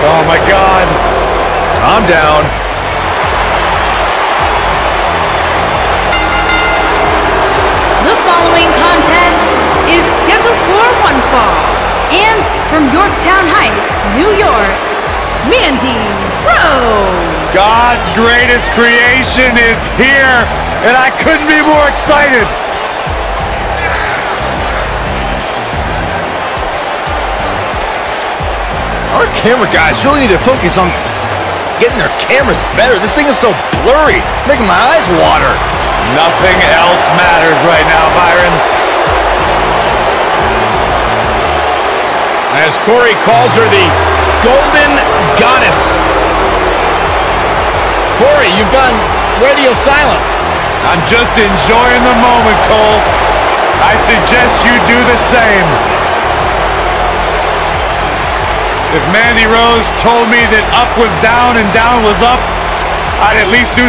Oh, down. The following contest is scheduled for one fall. And from Yorktown Heights, New York, Mandy Rose. God's greatest creation is here, and I couldn't be more excited. Our camera guys really need to focus on getting their cameras better. This thing is so blurry, making my eyes water. Nothing else matters right now, Byron. As Corey calls her the Golden Goddess. Corey, you've gone radio silent. I'm just enjoying the moment, Cole. I suggest you do the same. If Mandy Rose told me that up was down and down was up, I'd at least do